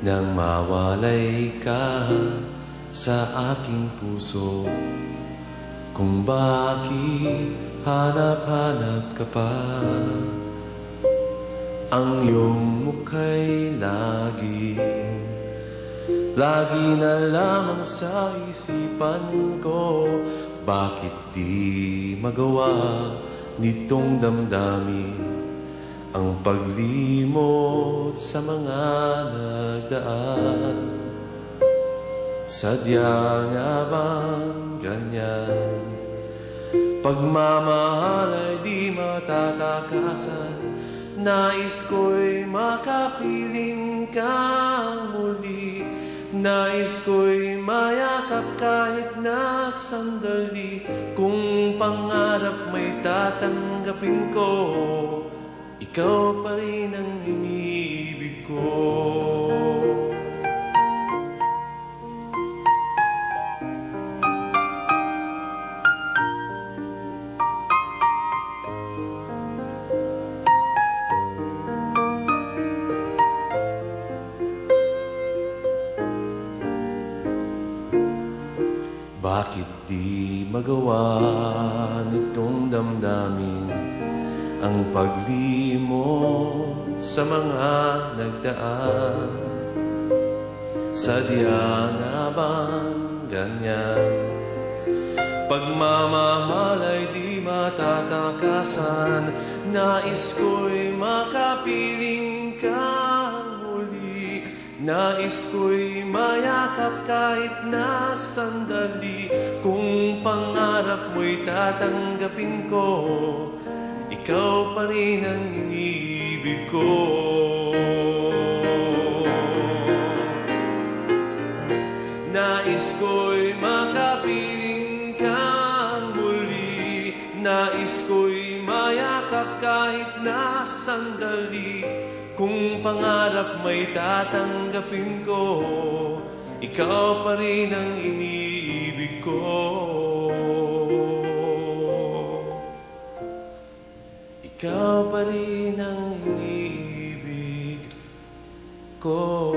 Nang mawalay ka sa aking puso Kung bakit hanap-hanap ka pa Ang iyong mukha'y laging Lagi na lamang sa isipan ko. Bakit di magawa nitong damdamin Ang paglimot sa mga nagdaan. Sadya nga bang ganyan? Pagmamahal ay di matatakasan. Nais ko'y makapiling kang muli. Nais ko'y mayakap kahit na sandali. Kung pangarap may tatanggapin ko Ikaw pa rin ang iniibig ko. Bakit di magawa Ang paglimot sa mga nagdaan. Sadya nga bang ganyan? Pagmamahal ay di matatakasan. Nais ko'y makapiling kang muli. Nais ko'y mayakap kahit na sandali. Kung pangarap mo'y tatanggapin ko Ikaw pa rin ang iniibig ko. Nais ko'y makapiling kang muli. Nais ko'y mayakap kahit na sandali. Kung pangarap may tatanggapin ko Ikaw pa rin ang iniibig ko Ikaw pa rin ang iniibig ko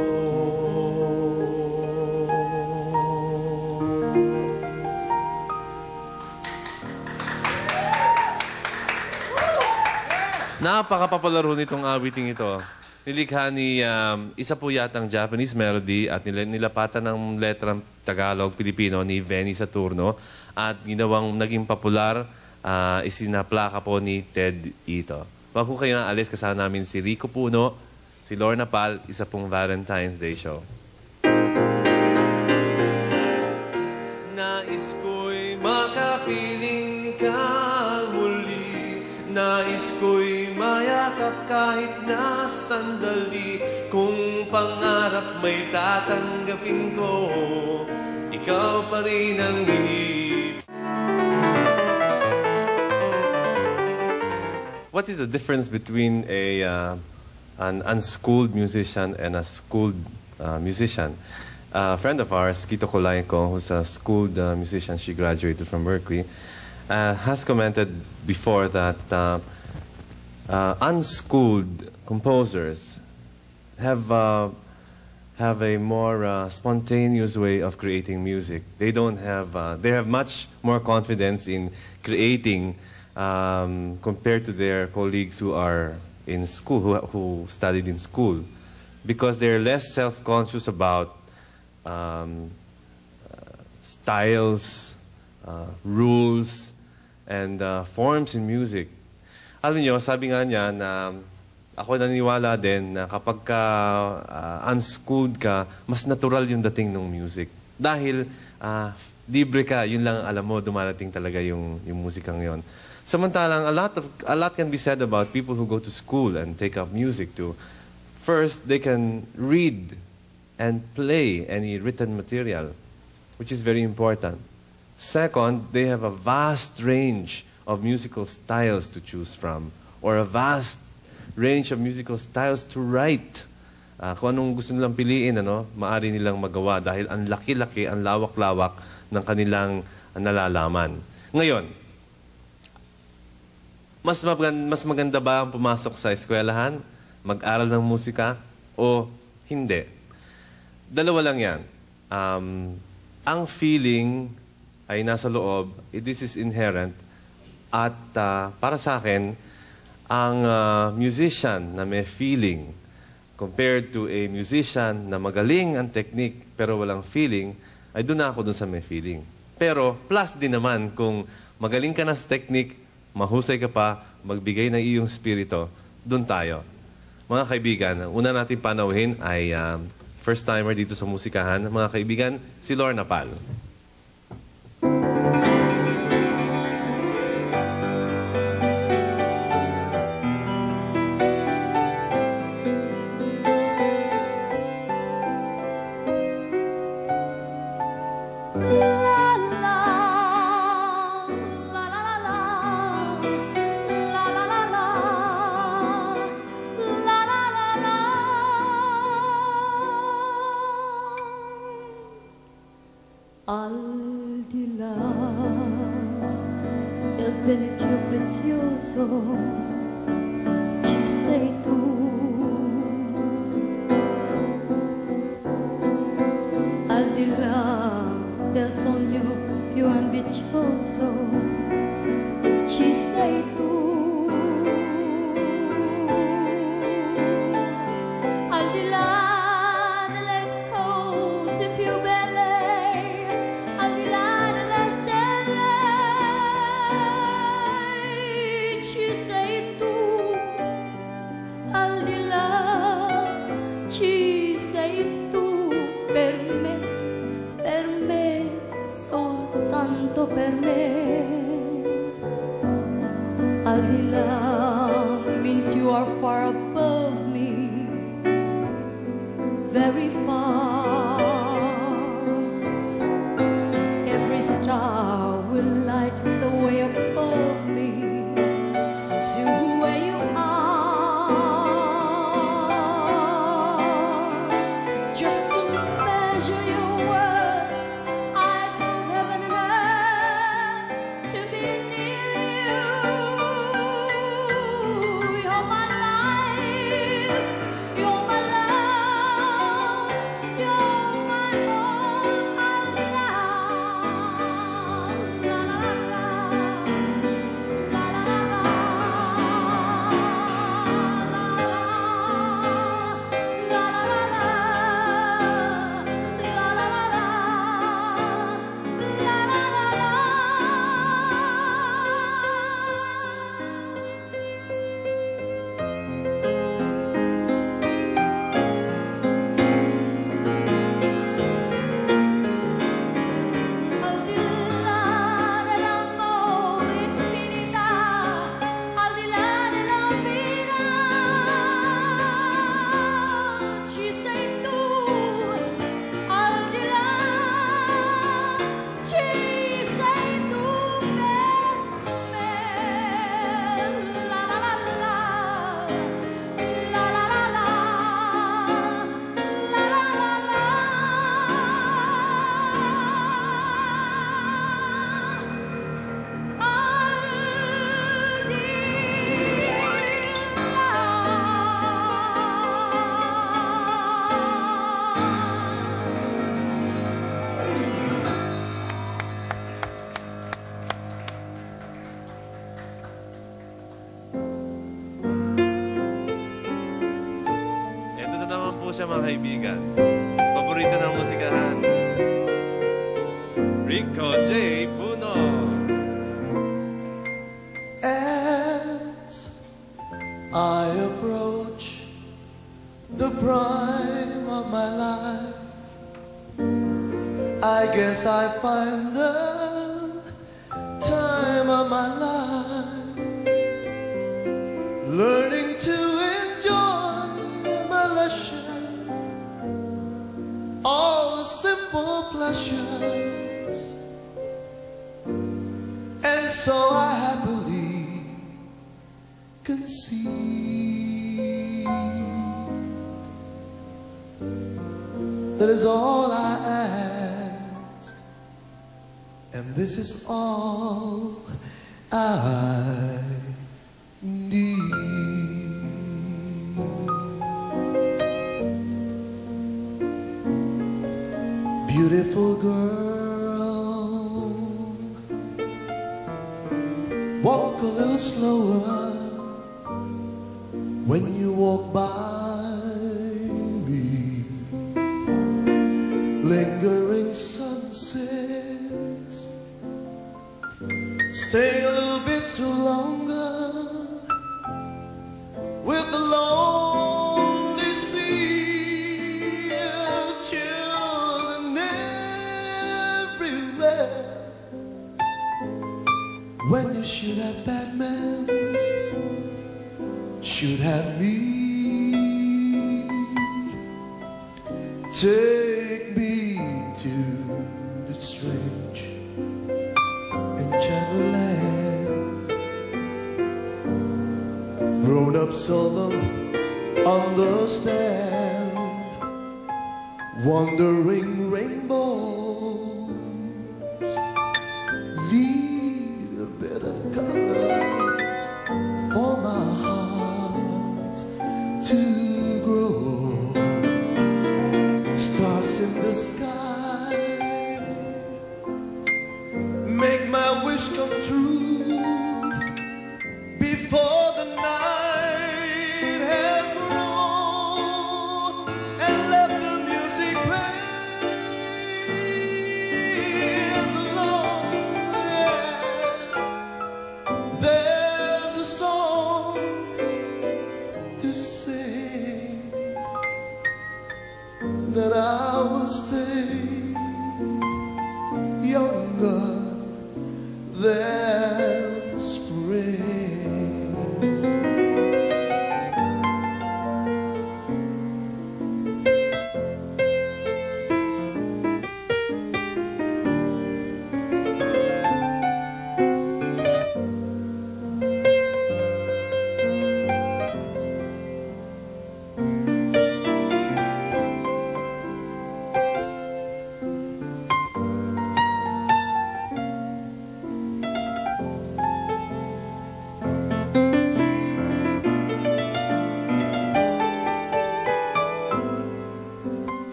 Napaka-popular nitong awiting ito. Nilikha ni um, isa po yatang Japanese melody at nila, nilapatan ng letrang Tagalog-Pilipino ni Benny Saturno at ginawang naging popular uh, isinaplaka po ni Ted Ito. Wag ko kayo alis kasama namin si Rico Puno, si Lorna Pal, isa pong Valentine's Day show. Nais ko'y makapiling ka muli Nais ko'y mayakap kahit na sandali Kung pangarap may tatanggapin ko Ikaw pa rin ang hinip What is the difference between a uh, an unschooled musician and a schooled uh, musician? a friend of ours, Kito Kolaiko, who's a schooled uh, musician, she graduated from Berkeley, uh, has commented before that uh, unschooled composers have, have a more uh, spontaneous way of creating music. They don't have, uh, they have much more confidence in creating um, compared to their colleagues who are in school, who, who studied in school, because they're less self-conscious about um, uh, styles, uh, rules, and uh, forms in music. Alam niyo, sabi nga niya na ako naniniwala din na kapag ka uh, unschooled ka, mas natural yung dating ng music. Dahil uh, libre ka, yun lang alam mo, dumarating talaga yung, yung musikang yon. Samantalang, a lot, of, a lot can be said about people who go to school and take up music too. First, they can read and play any written material, which is very important. Second, they have a vast range of musical styles to choose from, or a vast range of musical styles to write. Uh, kung anong gusto nilang piliin, ano, maari nilang magawa dahil ang laki-laki, ang lawak-lawak ng kanilang nalalaman. Ngayon, mas, maganda, mas maganda ba ang pumasok sa eskwelahan, mag-aral ng musika, o hindi? dalawa lang yan. Um, ang feeling ay nasa loob, this is inherent. At ah, para sa akin, ang ah, musician na may feeling compared to a musician na magaling ang technique pero walang feeling, ay doon na ako doon sa may feeling. Pero plus din naman kung magaling ka na sa technique, mahusay ka pa, magbigay ng iyong spirito, doon tayo. Mga kaibigan, una natin panauhin ay um, first timer dito sa musikahan. Mga kaibigan, si Lorna Pal. ben è più mga kaibigan. Paborito ng musikahan. Rico J. Puno. As I approach the prime of my life, I guess I find the time of my life pleasures. And so I happily concede. That is all I ask, and this is all I so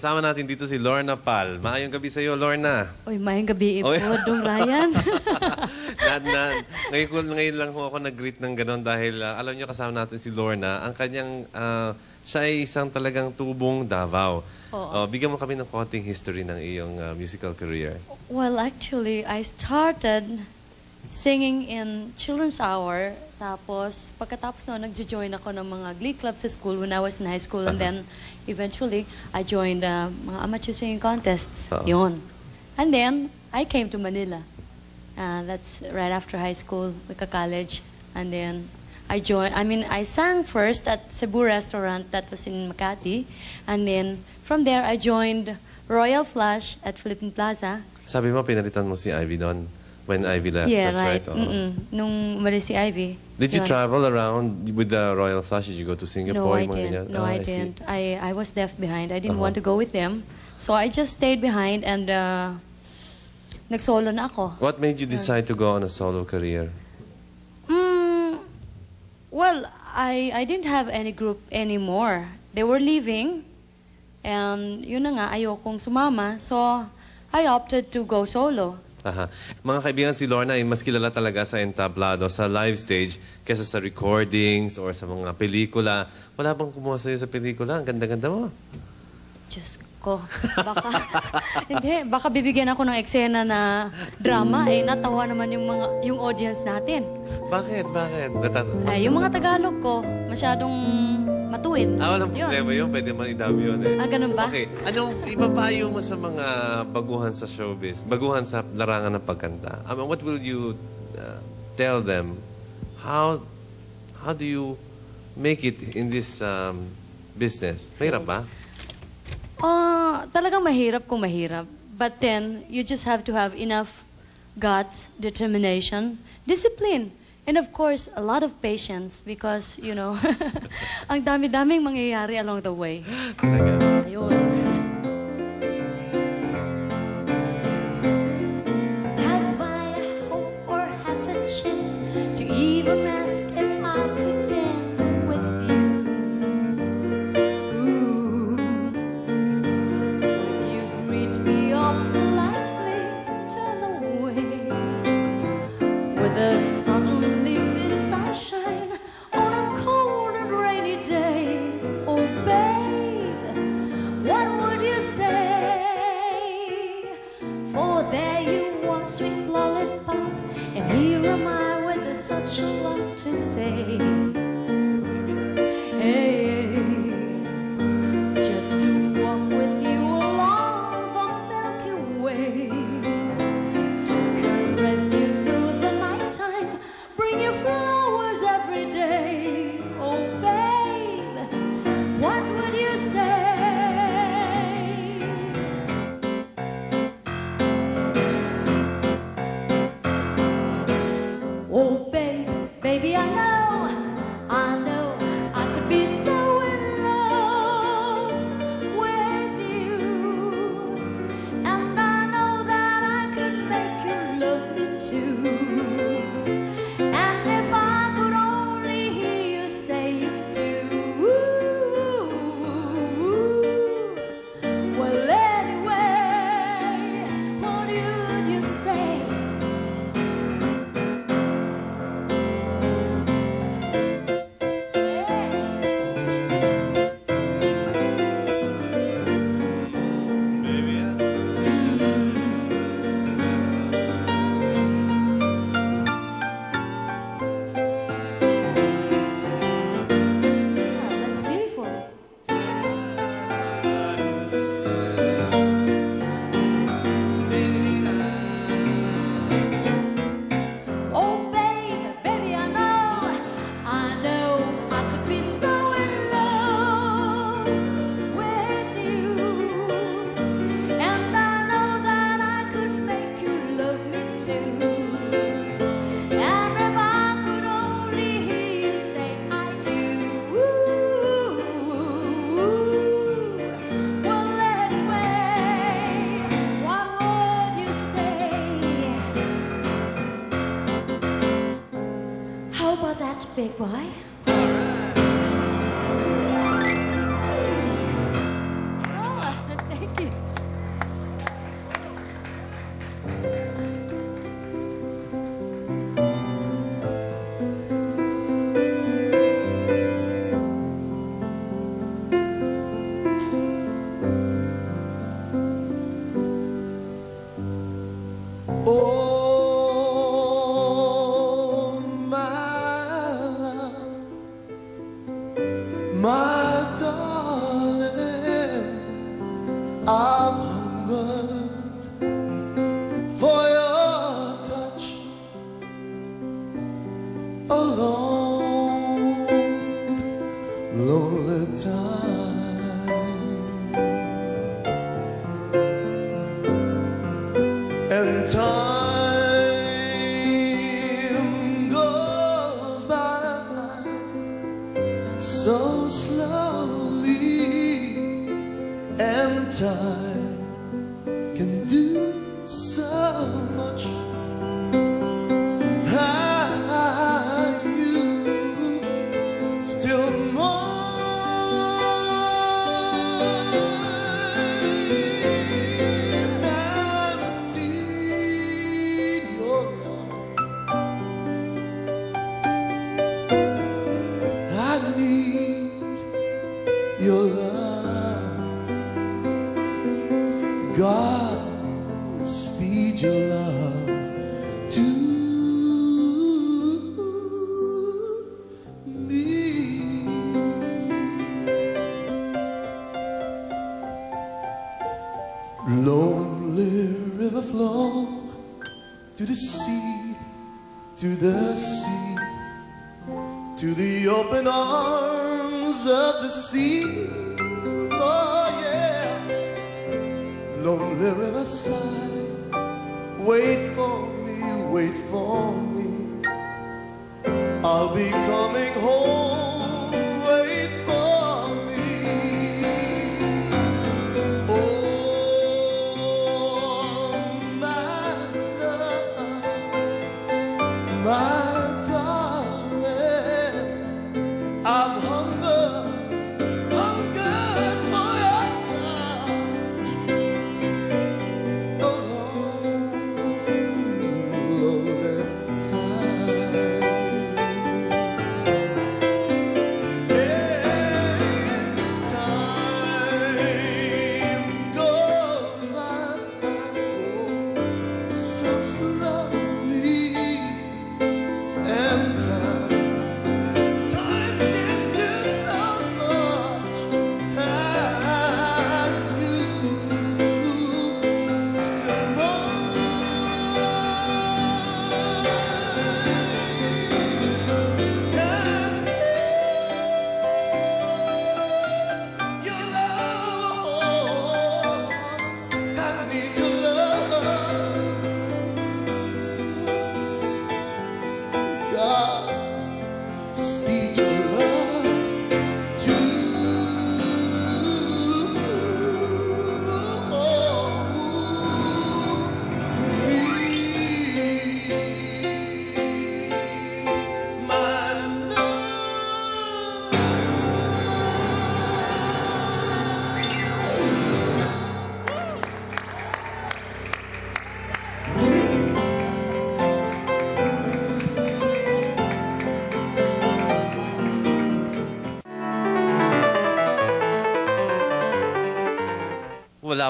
Kasama natin dito si Lorna Pal. Maayong gabi sa iyo, Lorna. Uy, maayong gabi po, Dong Ryan. na, na, ngayon, ngayon lang ho ako nag-greet ng gano'n dahil uh, alam niyo kasama natin si Lorna. Ang kanyang, uh, siya ay isang talagang tubong Davao. Oo. Uh, bigyan mo kami ng konting history ng iyong uh, musical career. Well, actually, I started singing in Children's Hour tapos, pagkatapos noon, nagjo-join ako ng mga glee club sa school when I was in high school. And uh-huh. then, eventually, I joined uh, mga amateur singing contests. uh Yun. And then, I came to Manila. Uh, that's right after high school, like a college. And then, I joined, I mean, I sang first at Cebu Restaurant that was in Makati. And then, from there, I joined Royal Flush at Philippine Plaza. Sabi mo, pinalitan mo si Ivy noon when Ivy left. Yeah, That's right. right. Oo. Mm-mm. Nung umalis si Ivy, Did you travel around with the Royal Flush? Did you go to Singapore? No, I didn't. No, Ah, I see. didn't. I, I was left behind. I didn't Uh-huh. want to go with them. So I just stayed behind and uh, nag-solo na ako. What made you decide to go on a solo career? Mm, well, I, I didn't have any group anymore. They were leaving. And yun na nga, ayokong sumama. So I opted to go solo. Aha. Mga kaibigan, si Lorna ay mas kilala talaga sa entablado, sa live stage, kesa sa recordings or sa mga pelikula. Wala bang kumuha sa'yo sa pelikula? Ang ganda-ganda mo. Diyos ko, baka, hindi, baka bibigyan ako ng eksena na drama, eh, natawa naman yung mga, yung audience natin. Bakit? Bakit? Natan- Eh, yung mga Tagalog ko, masyadong matuwid. ah, walang Yun. problema yun. Pwede man idami yun eh. Ah, ganun ba? Okay. Anong ipapayo mo sa mga baguhan sa showbiz? Baguhan sa larangan ng pagkanta? I mean, what will you uh, tell them? How how do you make it in this um, business? Mahirap ba? Ah, talagang mahirap kung mahirap. But then, you just have to have enough guts, determination, discipline, and of course, a lot of patience because, you know, ang dami-daming mangyayari along the way. Ayun. your love.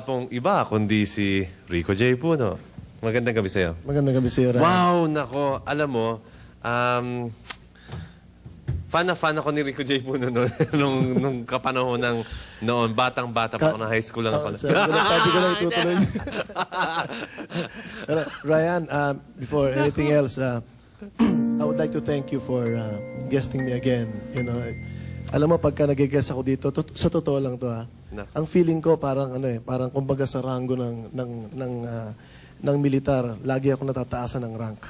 Wala pong iba kundi si Rico J. Puno. Magandang gabi sa'yo. Magandang gabi sa'yo, Ryan. Wow, nako. Alam mo, um, fan na fan ako ni Rico J. Puno noon, nung, nung kapanahon ng noon. Batang-bata pa ako na high school lang Oo, ako. sabi, ko sabi ko na itutuloy. Ryan, uh, before anything else, uh, I would like to thank you for uh, guesting me again. You know, alam mo, pagka nag-guest ako dito, tot- sa totoo lang to ha, Na. ang feeling ko parang ano eh, parang kumbaga sa rango ng, ng, ng, uh, ng militar, lagi ako natataasan ng rank.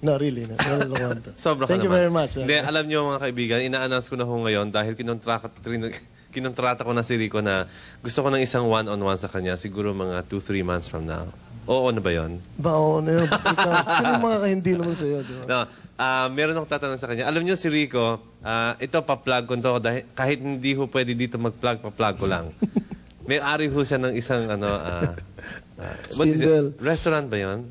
No, really. No, no, no, no. Sobra ka Thank you naman. very much. uh, Hindi, alam niyo mga kaibigan, ina-announce ko na ho ngayon dahil kinontrata, kinontrata ko na si Rico na gusto ko ng isang one-on-one sa kanya, siguro mga 2-3 months from now. Oo na ba yon? Ba, oo, na yun. Basta ikaw, sino yung mga kahindi naman sa'yo, di ba? No, ah, meron akong tatanong sa kanya. Alam niyo si Rico, ah, ito pa-plug ko to dahil kahit hindi ho pwede dito mag-plug, pa-plug ko lang. May-ari ho siya ng isang ano, ah, ah, what is it? Spindle. Restaurant ba yon?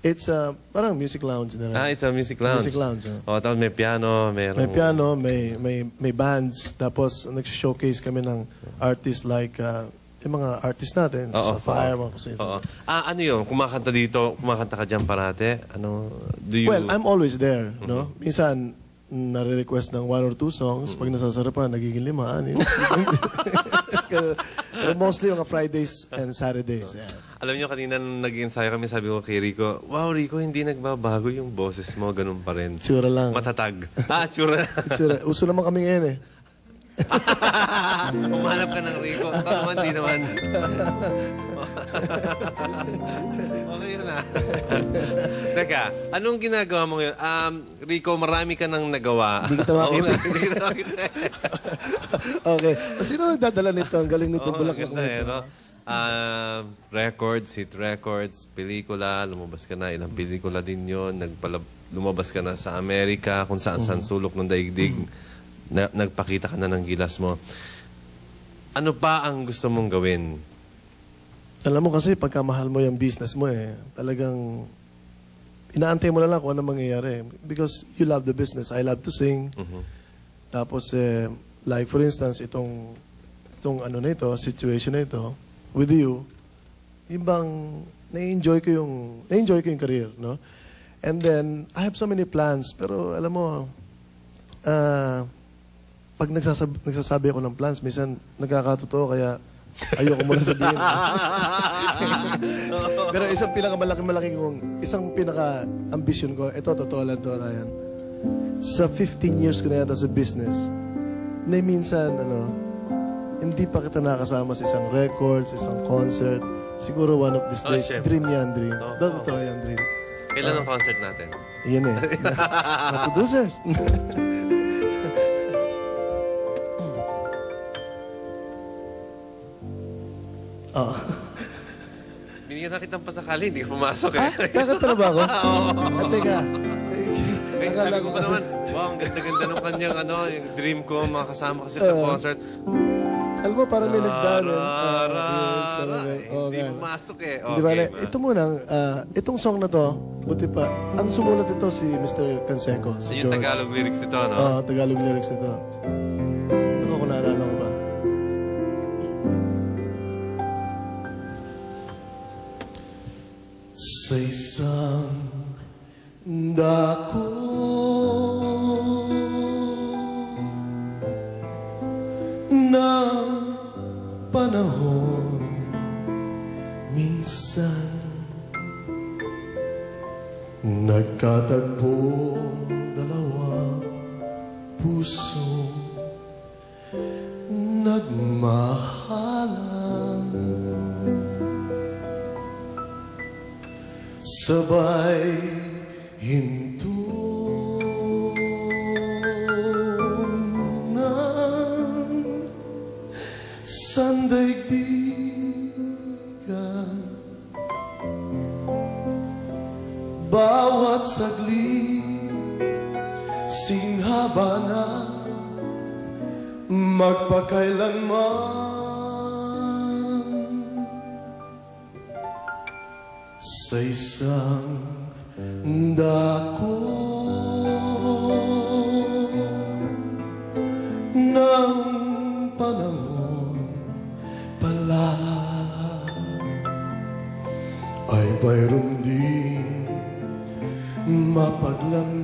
It's uh, parang music lounge na rin. Ah, it's a music lounge. Music lounge, oh. Oh, tapos may piano, merong... May piano, may may may bands, tapos nag-showcase kami ng artists like uh, yung mga artists natin, Oo, sa Fire, mga kusito. Oo. Ah, ano yun? Kumakanta dito, kumakanta ka dyan parate? Ano, do you... Well, I'm always there, Mm-hmm. no? Minsan, nare-request ng one or two songs. Pag Mm-hmm. nasasarapan, nagiging lima. Yun? Pero mostly mga Fridays and Saturdays. Yeah. Alam niyo, kanina nung nag-ensayo kami, sabi ko kay Rico, wow, Rico, hindi nagbabago yung boses mo, ganun pa rin. Tsura lang. Matatag. ah, tsura. Tsura. Uso naman kami ngayon eh. Umanap ka ng Rico. Ito naman, di naman. okay yun ah. Teka, anong ginagawa mo ngayon? Um, Rico, marami ka nang nagawa. Hindi kita makita. Hindi kita makita. okay. Sino nagdadala nito? Ang galing nito. Oo, bulaklak ganda eh, nito. no? Ah, records, hit records, pelikula, lumabas ka na, ilang pelikula din yun, nagpala, lumabas ka na sa Amerika, kung saan saan sulok ng daigdig, na, nagpakita ka na ng gilas mo. Ano pa ang gusto mong gawin? Alam mo kasi pagka mahal mo yung business mo eh, talagang inaantay mo na lang kung ano mangyayari. Because you love the business. I love to sing. Tapos, eh, like for instance, itong, itong ano na ito, situation na ito, with you, yung bang na-enjoy ko yung, na-enjoy ko yung career, no? And then, I have so many plans, pero alam mo, ah, pag nagsasab- nagsasabi ako ng plans, minsan nagkakatotoo, kaya Ayoko muna sabihin. Pero isang pinakamalaki-malaki kong, isang pinaka-ambisyon ko, ito, totoo lang to, Ryan. Sa 15 years ko na yata sa business, na minsan, ano, hindi pa kita nakasama sa isang record, sa isang concert. Siguro one of these Oh, days, syempre. dream yan, dream. Oh, Totoo yan, dream. Kailan ang concert natin? Iyan eh. Mga producers. oh. Binigyan na kitang pasakali, hindi ka pumasok eh. Ah, kakanta na ba ako? Ah, teka. Eh, Akala sabi ko pa naman, wow, ang ganda-ganda ng kanyang ano, yung dream ko, makasama kasi sa Oo. concert. Alam mo, parang may nagdano. Ah, oh, Hindi gan. pumasok eh. Di ba, ito muna, ah, itong song na to, buti pa, ang sumulat ito si Mr. Canseco, si Yung. Tagalog lyrics nito, no? Oo, Tagalog lyrics nito. The. Mayroon din mapaglambing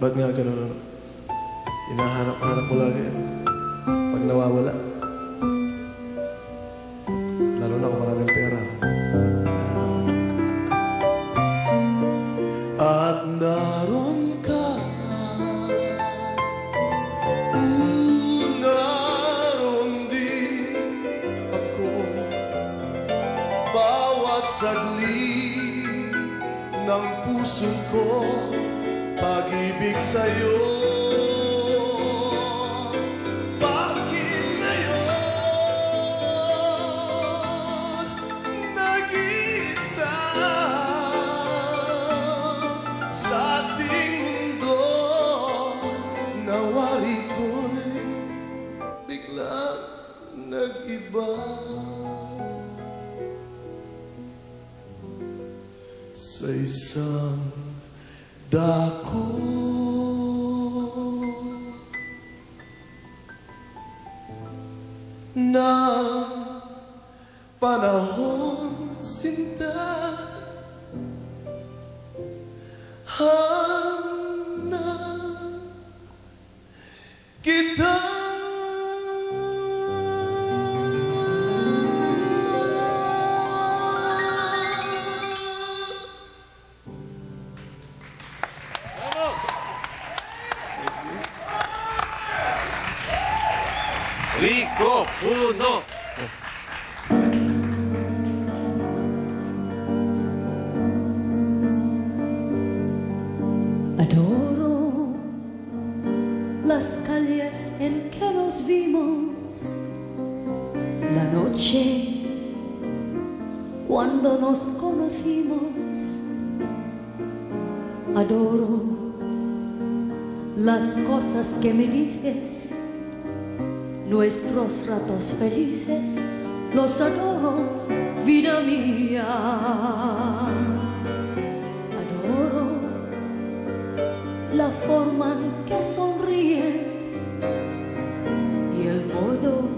Ba't nga ganun? Hinahanap-hanap mo lagi. Pag nawawala. Panahon sinta hanap kita cosas que me dices, nuestros ratos felices, los adoro, vida mía. Adoro la forma en que sonríes y el modo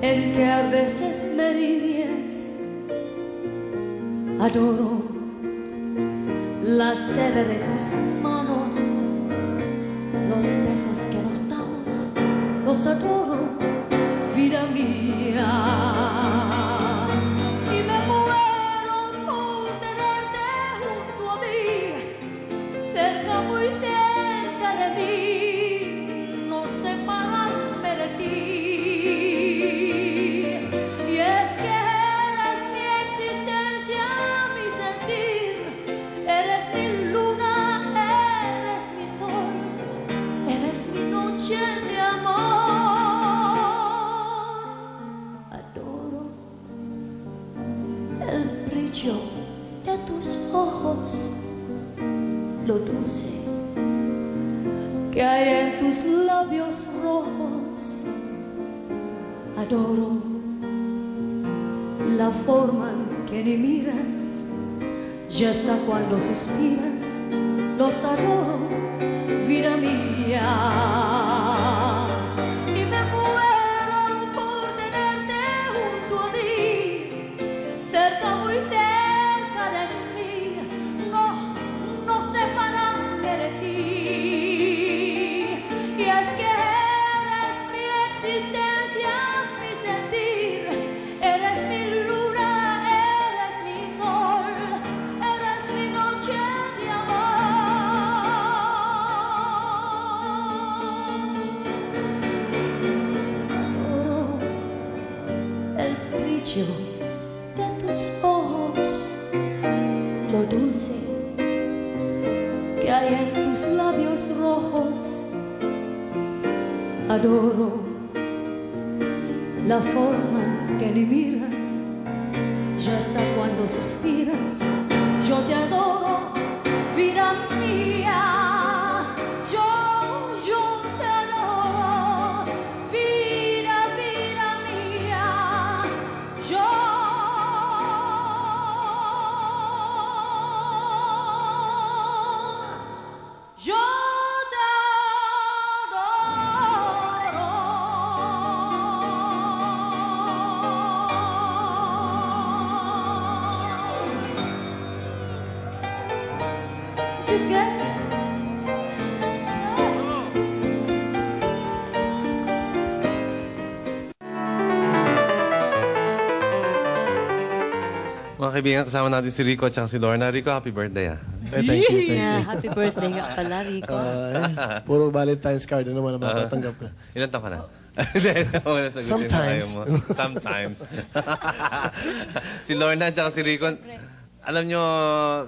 en que a veces me riñes. Adoro la seda de tus manos, mia. La forma que me miras, ya hasta cuando suspiras, los adoro, vida mía. De tus ojos, lo dulce que hay en tus labios rojos. Adoro la forma que me miras, ya hasta cuando suspiras, yo te adoro, vida mía. Kaibigan, kasama natin si Rico at si Lorna. Rico, happy birthday ah. Eh, thank you, thank Yeah, you. happy birthday nga pala, Rico. Ah, eh, puro Valentine's card na naman ang matatanggap ko. Ilan taon ka na? Hindi, wala sagutin sa Sometimes. ayaw mo. Sometimes. si Lorna at si Rico, alam nyo,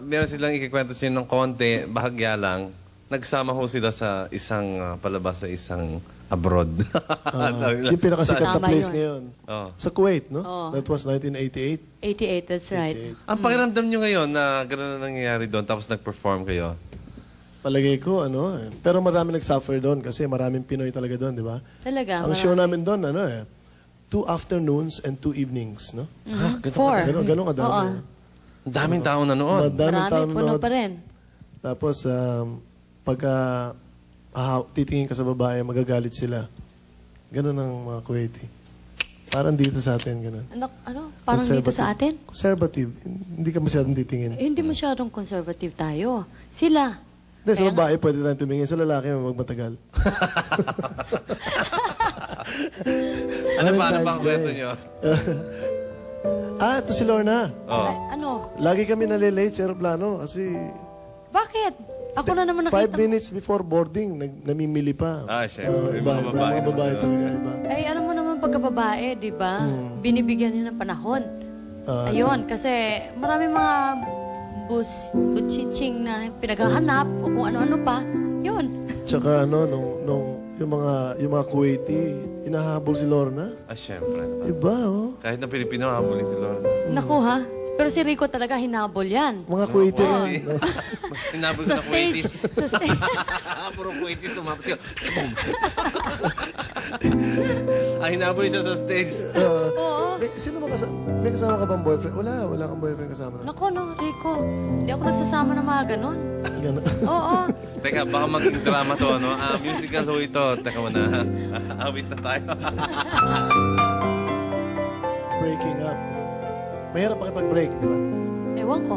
meron silang ikikwento siya ng konti, bahagya lang. Nagsama ho sila sa isang ah, palabas sa isang abroad. Ah, nila, yung pinakasikat na Tama place yun. ngayon. Oh. Sa Kuwait, no? Oo. That was 1988. 88, that's right. 88. Ang pakiramdam nyo ngayon na gano'n na nangyayari doon tapos nag-perform kayo? Palagay ko, ano, eh. Pero marami nag-suffer doon kasi maraming Pinoy talaga doon, di ba? Talaga. Ang marami. show namin doon, ano eh, two afternoons and two evenings, no? Mhm. Four. Ganon, ganon kadami. Oo. Ang daming taong nanood. Madaming Marami, tao puno pa rin. Tapos, um, pagka ah, titingin ka sa babae, magagalit sila. Ganun ang mga Kuwaiti. Parang dito sa atin, ganun. Ano, ano? Parang dito sa atin? Conservative. Hindi ka masyadong titingin. Eh, hindi masyadong conservative tayo. Sila. Hindi, sa Kaya nga- babae pwede tayong tumingin. Sa lalaki, magmatagal. Ano pa, ano pa ang kwento Day. nyo? ah, ito si Lorna. Oh. Ay, ano? Lagi kami nalilate sa aeroplano kasi Bakit? Ako na naman five nakita. minutes before boarding, nag, namimili pa. Ah, syempre. Ah, Yung mga iba, babae Mga babae talaga, iba. Ay, alam mo naman pagka babae, di ba? Binibigyan niya ng panahon. Ah, Ayun, kasi marami mga bus, buchiching na pinaghahanap o kung ano-ano pa. Yun. Tsaka ano, nung, nung yung mga, yung mga Kuwaiti, inahabol si Lorna. Ah, syempre. Iba, oh. Kahit na Pilipino, habulin si Lorna. Naku ha. Pero si Rico talaga hinabol yan. Mga Kuwaiti Oo. rin. Hinabol Sa na stage. Kuwaitis. Sa stage. Puro Kuwaitis sumapot siya. Boom. ah, hinabol siya sa stage. Ah, Oo. may, sino ba kasama? May kasama ka bang boyfriend? Wala, wala kang boyfriend kasama na. Naku no, Rico. Hindi ako nagsasama ng mga ganon. Ganun. Oo. Teka, baka maging drama to, ano? Ah, musical ho ito. Teka mo na. Awit na tayo. Breaking up. Mahirap makipag-break, di ba? Ewan ko.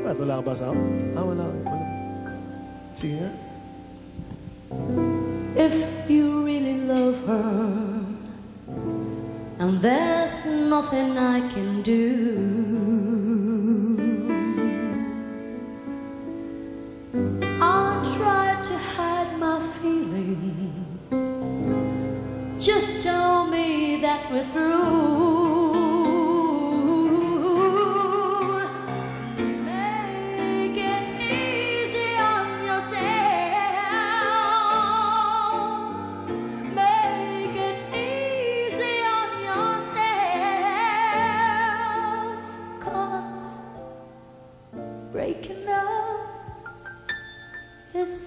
Ba't wala ka ba asawa? Ah, wala. wala. Sige nga. If you really love her, and there's nothing I can do. I'll try to hide my feelings. Just tell me that we're through.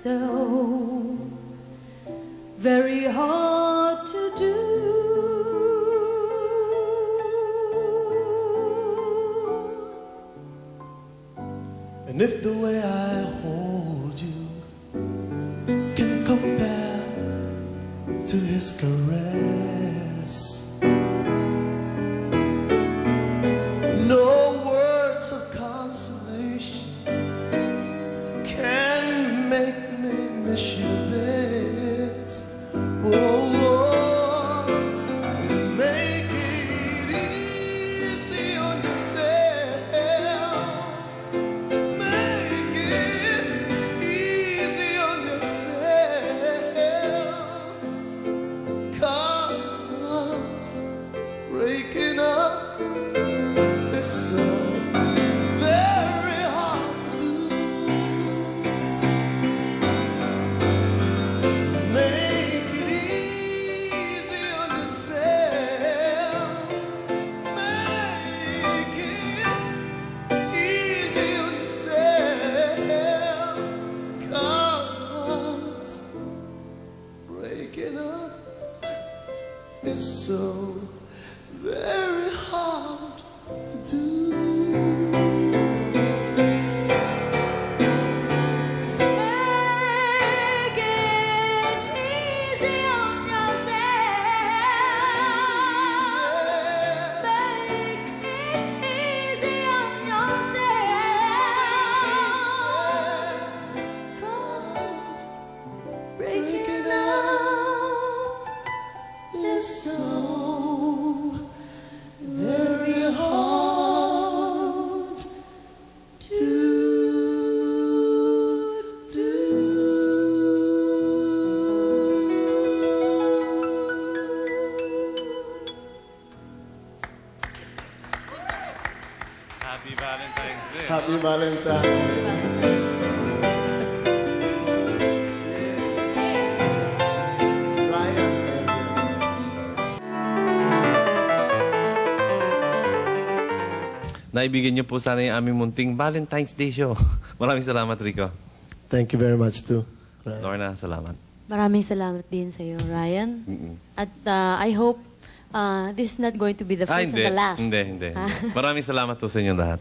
So very hard to do. And if the way I hold you can compare to his caress, so Naibigyan niyo po sana yung aming munting Valentine's Day show. Maraming salamat, Rico. Thank you very much too. Ryan. Lorna, salamat. Maraming salamat din sa iyo, Ryan. At uh, I hope uh, this is not going to be the Ah, first hindi. and the last. Hindi, hindi. Hindi. Maraming salamat po sa inyong lahat.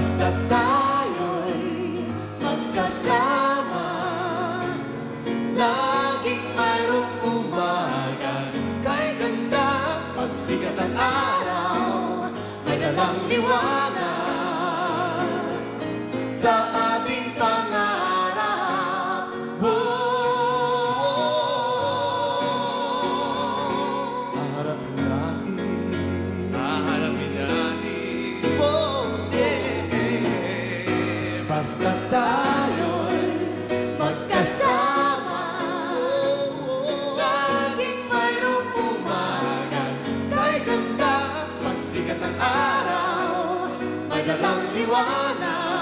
Basta tayo'y magkasama. Laging mayroong umaga Kay ganda Pagsikat ang araw May dalang liwanag. Sa marihuana.